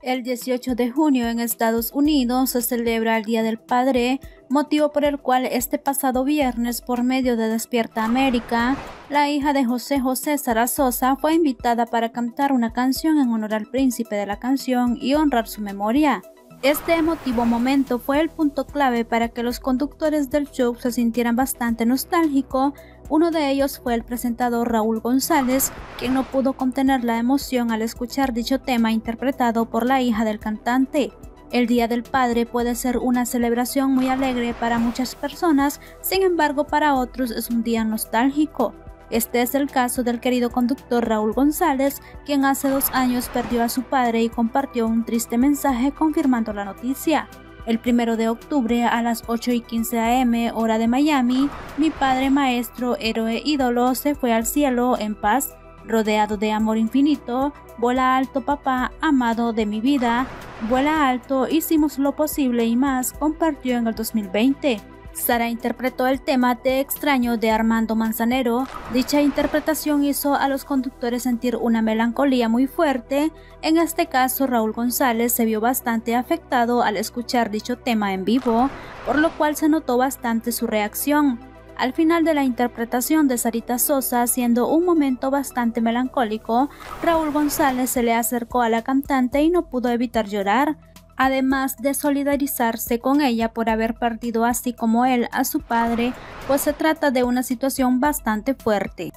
El 18 de junio en Estados Unidos se celebra el Día del Padre, motivo por el cual este pasado viernes por medio de Despierta América, la hija de José José Sara Sosa fue invitada para cantar una canción en honor al príncipe de la canción y honrar su memoria. Este emotivo momento fue el punto clave para que los conductores del show se sintieran bastante nostálgico. Uno de ellos fue el presentador Raúl González, quien no pudo contener la emoción al escuchar dicho tema interpretado por la hija del cantante. El Día del Padre puede ser una celebración muy alegre para muchas personas, sin embargo para otros es un día nostálgico. Este es el caso del querido conductor Raúl González, quien hace dos años perdió a su padre y compartió un triste mensaje confirmando la noticia. El primero de octubre a las 8 y 15 am, hora de Miami, mi padre maestro, héroe ídolo, se fue al cielo en paz, rodeado de amor infinito. Vuela alto, papá, amado de mi vida. Vuela alto, hicimos lo posible y más, compartió en el 2020. Sara interpretó el tema Te extraño de Armando Manzanero. Dicha interpretación hizo a los conductores sentir una melancolía muy fuerte. En este caso, Raúl González se vio bastante afectado al escuchar dicho tema en vivo, por lo cual se notó bastante su reacción. Al final de la interpretación de Sarita Sosa, siendo un momento bastante melancólico, Raúl González se le acercó a la cantante y no pudo evitar llorar además de solidarizarse con ella por haber perdido así como él a su padre, pues se trata de una situación bastante fuerte.